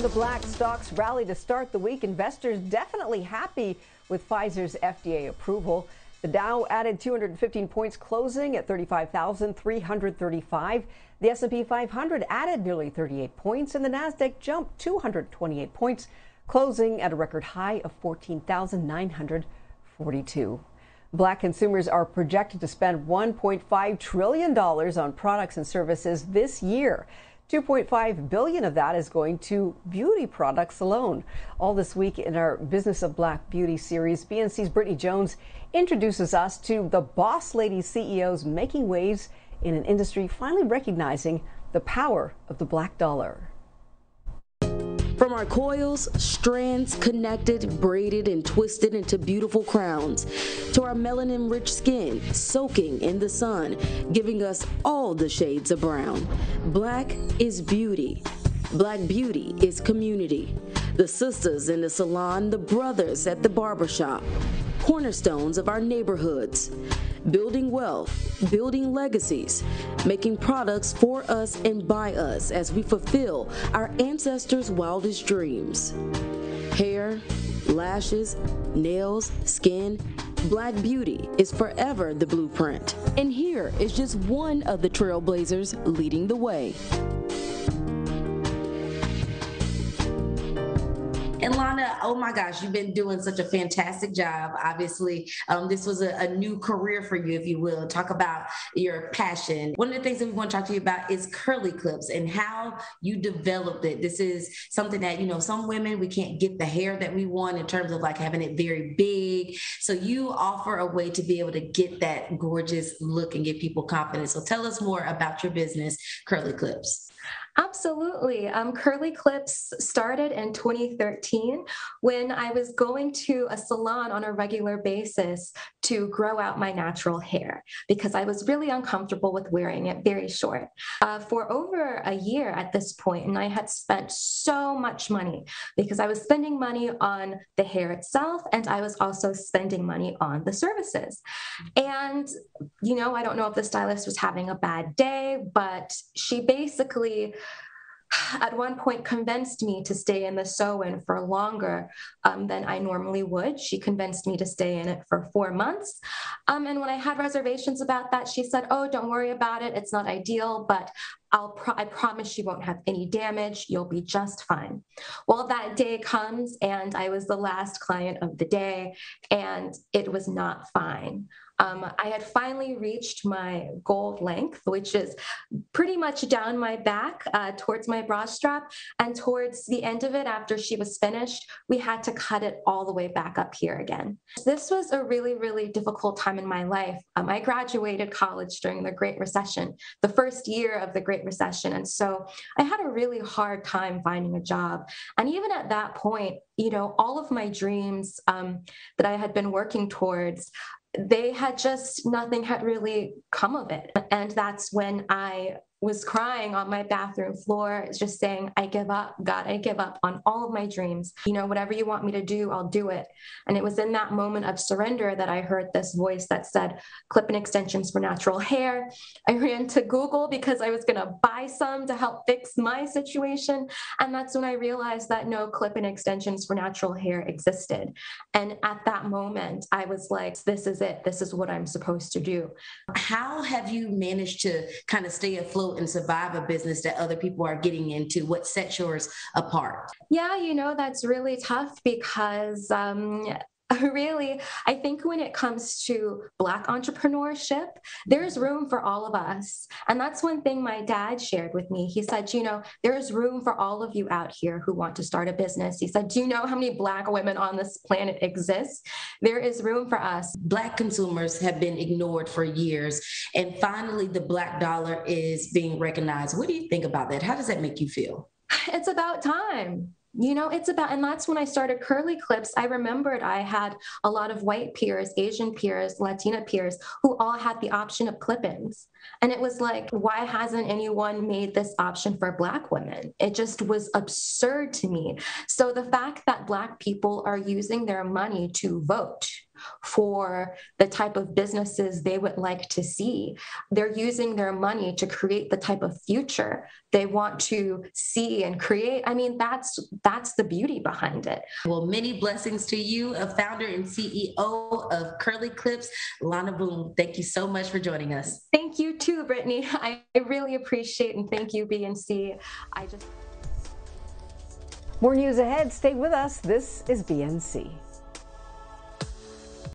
the black stocks rally to start the week. Investors definitely happy with Pfizer's FDA approval. The Dow added 215 points, closing at 35,335. The S&P 500 added nearly 38 points, and the Nasdaq jumped 228 points, closing at a record high of 14,942. Black consumers are projected to spend $1.5 trillion on products and services this year. 2.5 billion of that is going to beauty products alone. All this week in our Business of Black Beauty series, BNC's Brittany Jones introduces us to the boss lady CEOs making waves in an industry finally recognizing the power of the black dollar. From our coils, strands connected, braided, and twisted into beautiful crowns, to our melanin rich skin soaking in the sun, giving us all the shades of brown. Black is beauty. Black beauty is community. The sisters in the salon, the brothers at the barbershop, cornerstones of our neighborhoods building wealth, building legacies, making products for us and by us as we fulfill our ancestors' wildest dreams. Hair, lashes, nails, skin, Black beauty is forever the blueprint. And here is just one of the trailblazers leading the way. And oh my gosh, you've been doing such a fantastic job. Obviously, um, this was a, a, new career for you, if you will. Talk about your passion. One of the things that we want to talk to you about is Kurly Klips and how you developed it. This is something that, you know, some women, we can't get the hair that we want in terms of like having it very big. So you offer a way to be able to get that gorgeous look and give people confidence. So tell us more about your business, Kurly Klips. Absolutely. Um, Kurly Klips started in 2013 when I was going to a salon on a regular basis to grow out my natural hair because I was really uncomfortable with wearing it very short. Uh, for over a year at this point, and I had spent so much money because I was spending money on the hair itself and I was also spending money on the services. And, you know, I don't know if the stylist was having a bad day, but she basically at one point convinced me to stay in the sew-in for longer um, than I normally would. She convinced me to stay in it for four months. Um, and when I had reservations about that, she said, oh, don't worry about it. It's not ideal, but I'll pro- I promise you won't have any damage. You'll be just fine. Well, that day comes and I was the last client of the day and it was not fine. Um, I had finally reached my goal length, which is pretty much down my back uh, towards my bra strap. And towards the end of it, after she was finished, we had to cut it all the way back up here again. This was a really, really difficult time in my life. Um, I graduated college during the Great Recession, the first year of the Great Recession. And so I had a really hard time finding a job. And even at that point, you know, all of my dreams um, that I had been working towards, they had just nothing had really come of it. And that's when I was crying on my bathroom floor, just saying, I give up, God, I give up on all of my dreams. You know, whatever you want me to do, I'll do it. And it was in that moment of surrender that I heard this voice that said, clip-in extensions for natural hair. I ran to Google because I was going to buy some to help fix my situation. And that's when I realized that no clip-in extensions for natural hair existed. And at that moment, I was like, this is it. This is what I'm supposed to do. How have you managed to kind of stay afloat? And survive a business that other people are getting into? What sets yours apart? Yeah, you know, that's really tough because um, Oh, really, I think when it comes to Black entrepreneurship, there's room for all of us. And that's one thing my dad shared with me. He said, You know, there's room for all of you out here who want to start a business. He said, Do you know how many Black women on this planet exist? There is room for us. Black consumers have been ignored for years. And finally, the Black dollar is being recognized. What do you think about that? How does that make you feel? It's about time you know it's about and that's when i started Kurly Klips. I remembered i had a lot of white peers asian peers latina peers who all had the option of clip-ins. And it was like why hasn't anyone made this option for black women? It just was absurd to me. So the fact that black people are using their money to vote for the type of businesses they would like to see. They're using their money to create the type of future they want to see and create. I mean, that's that's the beauty behind it. Well, many blessings to you, a founder and CEO of Kurly Klips, Lana Boone. Thank you so much for joining us. Thank you too, Brittany. I, I really appreciate and thank you, BNC. I just more news ahead. Stay with us. This is BNC.